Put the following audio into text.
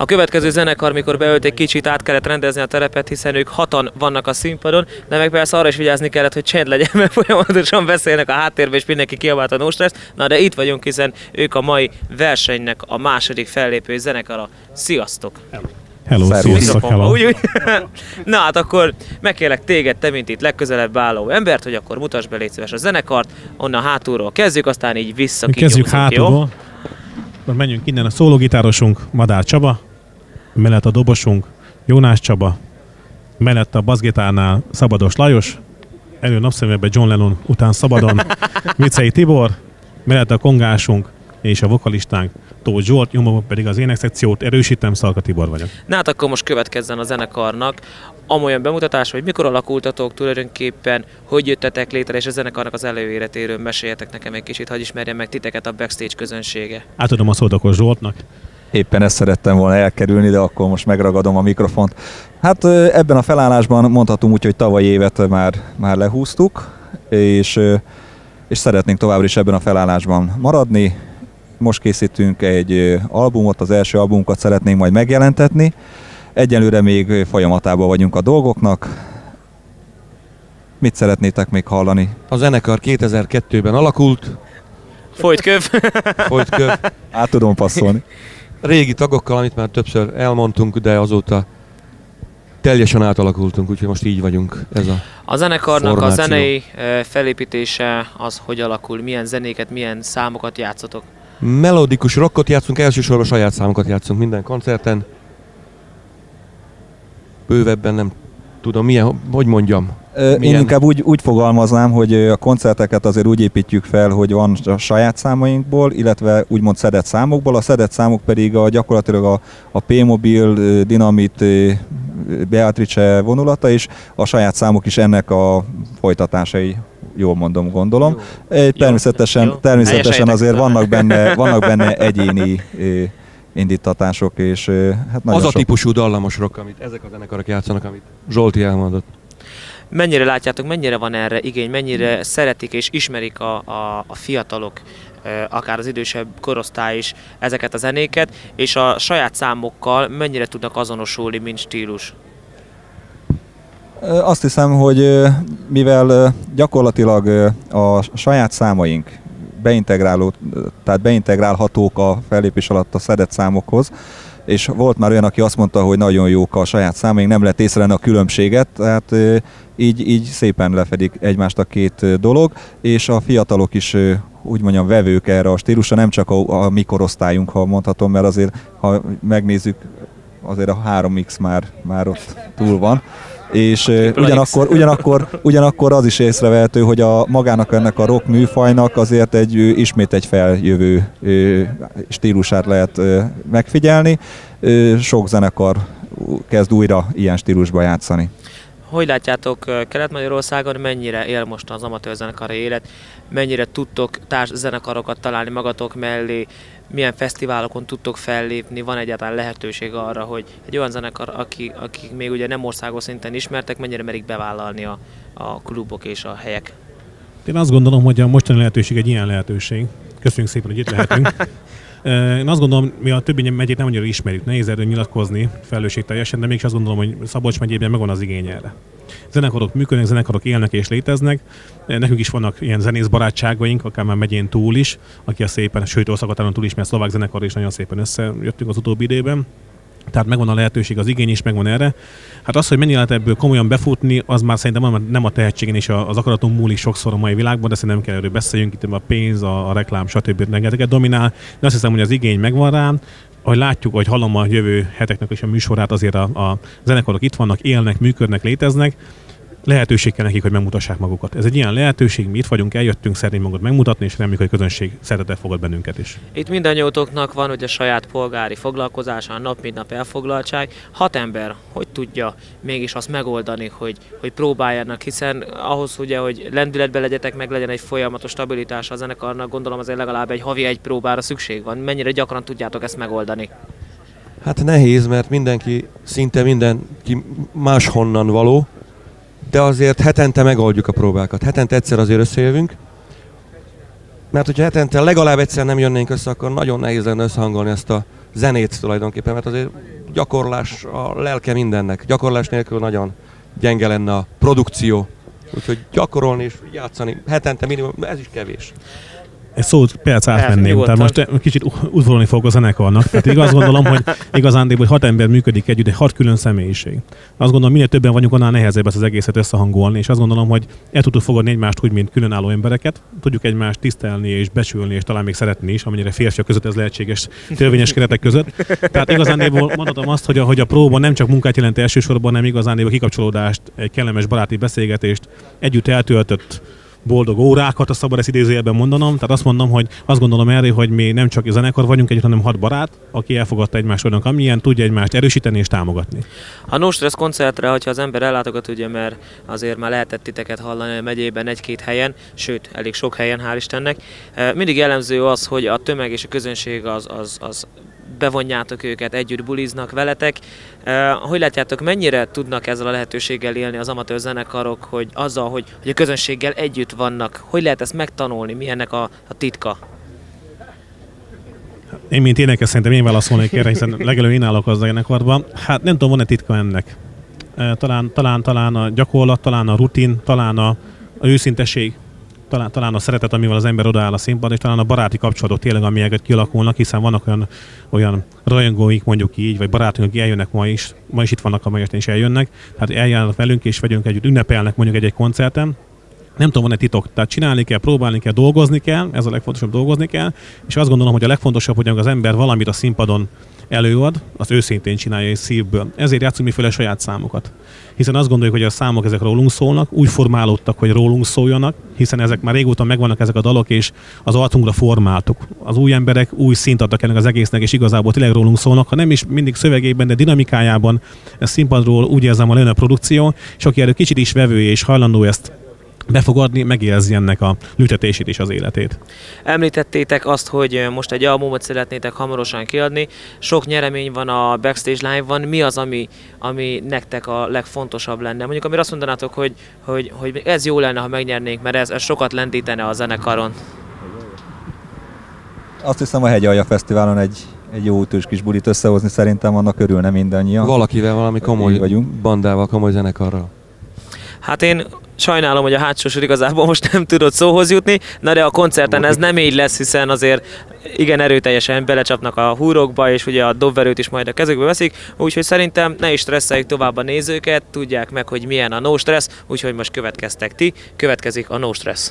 A következő zenekar, mikor beölt egy kicsit át kellett rendezni a terepet, hiszen ők hatan vannak a színpadon, de meg persze arra is vigyázni kellett, hogy csend legyen, mert folyamatosan beszélnek a háttérbe, és mindenki kiabált a no stress. Na de itt vagyunk, hiszen ők a mai versenynek a második fellépő zenekara. Sziasztok! Hello, Szervusz. sziasztok, hello. Úgy, úgy. Na hát akkor megkérlek téged, te mint itt legközelebb álló embert, hogy akkor mutasd be légy szíves a zenekart, onnan hátulról kezdjük, aztán így vissza kezdjük kinyomzunk, jó? hátulról. Akkor menjünk innen a szólógitárosunk, Madár Csaba, mellett a dobosunk, Jónás Csaba, mellett a bassgitárnál Szabados Lajos, elő napszemében John Lennon, után Szabadon Vicei Tibor, mellett a kongásunk és a vokalistánk Tóth Zsolt, nyomban pedig az énekszekciót erősítem, Szalka Tibor vagyok. Na hát akkor most következzen a zenekarnak amolyan bemutatás, hogy mikor alakultatok tulajdonképpen, hogy jöttetek létre, és a zenekarnak az előéletéről meséljetek nekem egy kicsit, hogy ismerjem meg titeket a backstage közönsége. Átadom a szót akkor Zsoltnak. Éppen ezt szerettem volna elkerülni, de akkor most megragadom a mikrofont. Hát ebben a felállásban mondhatom úgy, hogy tavaly évet már, már lehúztuk, és, és szeretnénk továbbra is ebben a felállásban maradni. Most készítünk egy albumot, az első albumunkat szeretnénk majd megjelentetni. Egyelőre még folyamatában vagyunk a dolgoknak. Mit szeretnétek még hallani? A zenekar 2002-ben alakult, Folyt köv! folyt köv, Át tudom passzolni. Régi tagokkal, amit már többször elmondtunk, de azóta teljesen átalakultunk, úgyhogy most így vagyunk. Ez a A zenekarnak a Formáció. zenei eh, felépítése az hogy alakul, milyen zenéket, milyen számokat játszotok? melodikus rockot játszunk, elsősorban saját számokat játszunk minden koncerten. Bővebben nem tudom, milyen, hogy mondjam. Ö, Én Milyen? inkább úgy, úgy fogalmaznám, hogy a koncerteket azért úgy építjük fel, hogy van a saját számainkból, illetve úgymond szedett számokból, a szedett számok pedig a, gyakorlatilag a, a P-Mobil, Dynamit, Beatrice vonulata, és a saját számok is ennek a folytatásai, jól mondom, gondolom. Ö, Természetesen, jó. természetesen azért vannak benne, vannak benne egyéni indítatások, és hát nagyon az a sok típusú dallamos rock, amit ezek a zenekarok játszanak, amit Zsolti elmondott. Mennyire látjátok, mennyire van erre igény, mennyire szeretik és ismerik a, a, a fiatalok, akár az idősebb korosztály is ezeket a zenéket, és a saját számokkal mennyire tudnak azonosulni, mint stílus? Azt hiszem, hogy mivel gyakorlatilag a saját számaink beintegráló, tehát beintegrálhatók a fellépés alatt a szedett számokhoz, és volt már olyan, aki azt mondta, hogy nagyon jók a saját számaink, nem lehet észrevenni a különbséget, tehát így, így szépen lefedik egymást a két dolog, és a fiatalok is úgy mondjam vevők erre a stílusra, nem csak a, a mi korosztályunk, ha mondhatom, mert azért, ha megnézzük, azért a 3X már, már ott túl van. És ugyanakkor, ugyanakkor, ugyanakkor az is észrevehető, hogy a magának ennek a rock műfajnak azért egy ismét egy feljövő stílusát lehet megfigyelni. Sok zenekar kezd újra ilyen stílusba játszani. Hogy látjátok Kelet-Magyarországon, mennyire él most az amatőr zenekari élet, mennyire tudtok társ zenekarokat találni magatok mellé, milyen fesztiválokon tudtok fellépni, van egyáltalán lehetőség arra, hogy egy olyan zenekar, aki, akik még ugye nem országos szinten ismertek, mennyire merik bevállalni a, a klubok és a helyek? Én azt gondolom, hogy a mostani lehetőség egy ilyen lehetőség. Köszönjük szépen, hogy itt lehetünk. Én azt gondolom, mi a többi megyét nem annyira ismerjük, nehéz erről nyilatkozni felelősségteljesen, de mégis azt gondolom, hogy Szabolcs megyében megvan az igény erre. Zenekarok működnek, zenekarok élnek és léteznek. Nekünk is vannak ilyen zenész barátságaink, akár már megyén túl is, aki a szépen, sőt országhatáron túl is, mert szlovák zenekar is nagyon szépen összejöttünk az utóbbi időben. Tehát megvan a lehetőség, az igény is megvan erre. Hát az, hogy mennyi lehet ebből komolyan befutni, az már szerintem nem- a tehetségen és az akaraton múlik sokszor a mai világban, de szerintem nem kell erről beszéljünk, itt a pénz, a, a reklám, stb. rengeteget dominál. De azt hiszem, hogy az igény megvan rá, ahogy látjuk, hogy hallom a jövő heteknek is a műsorát, azért a, a zenekarok itt vannak, élnek, működnek, léteznek. Lehetőség kell nekik, hogy megmutassák magukat. Ez egy ilyen lehetőség, mi itt vagyunk, eljöttünk szeretnénk magunkat megmutatni, és reméljük, hogy a közönség szeretettel fogad bennünket is. Itt mindannyiótoknak van ugye saját polgári foglalkozása, a nap mint nap elfoglaltság. Hat ember hogy tudja mégis azt megoldani, hogy, hogy próbáljanak, hiszen ahhoz ugye, hogy lendületbe legyetek, meg legyen egy folyamatos stabilitás a zenekarnak, gondolom azért legalább egy havi egy próbára szükség van. Mennyire gyakran tudjátok ezt megoldani? Hát nehéz, mert mindenki, szinte mindenki máshonnan való, de azért hetente megoldjuk a próbákat. Hetente egyszer azért összejövünk, mert hogyha hetente legalább egyszer nem jönnénk össze, akkor nagyon nehéz lenne összehangolni ezt a zenét tulajdonképpen, mert azért gyakorlás a lelke mindennek. Gyakorlás nélkül nagyon gyenge lenne a produkció. Úgyhogy gyakorolni és játszani hetente minimum, ez is kevés egy szót perc átvenném. Tehát most kicsit udvarolni fogok a zenekarnak. Tehát én azt gondolom, hogy igazán, hogy hat ember működik együtt, egy hat külön személyiség. Azt gondolom, minél többen vagyunk, annál nehezebb ezt az egészet összehangolni, és azt gondolom, hogy el tudjuk fogadni egymást úgy, mint különálló embereket, tudjuk egymást tisztelni és becsülni, és talán még szeretni is, amennyire férfiak között ez lehetséges törvényes keretek között. Tehát igazán mondhatom azt, hogy a, hogy a próba nem csak munkát jelent elsősorban, hanem igazán a kikapcsolódást, egy kellemes baráti beszélgetést, együtt eltöltött boldog órákat, a szabad ezt idézőjelben mondanom. Tehát azt mondom, hogy azt gondolom erre, hogy mi nem csak zenekar vagyunk együtt, hanem hat barát, aki elfogadta egymást olyan, amilyen, tudja egymást erősíteni és támogatni. A No Stress koncertre, hogyha az ember ellátogat, ugye, mert azért már lehetett titeket hallani a megyében egy-két helyen, sőt, elég sok helyen, hál' Istennek. Mindig jellemző az, hogy a tömeg és a közönség az, az, az bevonjátok őket, együtt buliznak veletek. Hogy látjátok, mennyire tudnak ezzel a lehetőséggel élni az amatőr zenekarok, hogy azzal, hogy, hogy a közönséggel együtt vannak, hogy lehet ezt megtanulni, mi ennek a, a titka? Én, mint énekes, szerintem én válaszolnék erre, hiszen legelőbb én állok az zenekarban. Hát nem tudom, van-e titka ennek. Talán, talán, talán a gyakorlat, talán a rutin, talán a, a őszinteség talán, talán a szeretet, amivel az ember odaáll a színpad, és talán a baráti kapcsolatok tényleg, amelyeket kialakulnak, hiszen vannak olyan, olyan rajongóik, mondjuk így, vagy barátunk, akik eljönnek ma is, ma is itt vannak, amelyek is eljönnek, tehát eljönnek velünk, és vagyunk együtt, ünnepelnek mondjuk egy-egy koncerten, nem tudom, van-e titok. Tehát csinálni kell, próbálni kell, dolgozni kell, ez a legfontosabb, dolgozni kell, és azt gondolom, hogy a legfontosabb, hogy az ember valamit a színpadon előad, az őszintén csinálja és szívből. Ezért játszunk mi fel a saját számokat. Hiszen azt gondoljuk, hogy a számok ezek rólunk szólnak, úgy formálódtak, hogy rólunk szóljanak, hiszen ezek már régóta megvannak ezek a dalok, és az arcunkra formáltuk. Az új emberek új szint adtak ennek az egésznek, és igazából tényleg rólunk szólnak, ha nem is mindig szövegében, de dinamikájában, ez színpadról úgy érzem, hogy a produkció, és aki erről kicsit is vevő és hajlandó ezt befogadni, megérzi ennek a lütetését is az életét. Említettétek azt, hogy most egy albumot szeretnétek hamarosan kiadni, sok nyeremény van a Backstage Live-van, mi az, ami, ami nektek a legfontosabb lenne? Mondjuk, amire azt mondanátok, hogy, hogy, hogy ez jó lenne, ha megnyernénk, mert ez, ez sokat lendítene a zenekaron. Azt hiszem a Hegyalja Fesztiválon egy, egy jó ütős kis bulit összehozni, szerintem annak örülne mindannyian. Valakivel, valami komoly vagyunk. bandával, komoly zenekarral. Hát én sajnálom, hogy a hátsósor igazából most nem tudott szóhoz jutni, na de a koncerten ez nem így lesz, hiszen azért igen erőteljesen belecsapnak a húrokba, és ugye a dobverőt is majd a kezükbe veszik, úgyhogy szerintem ne is stresszeljük tovább a nézőket, tudják meg, hogy milyen a no stress, úgyhogy most következtek ti, következik a no stress.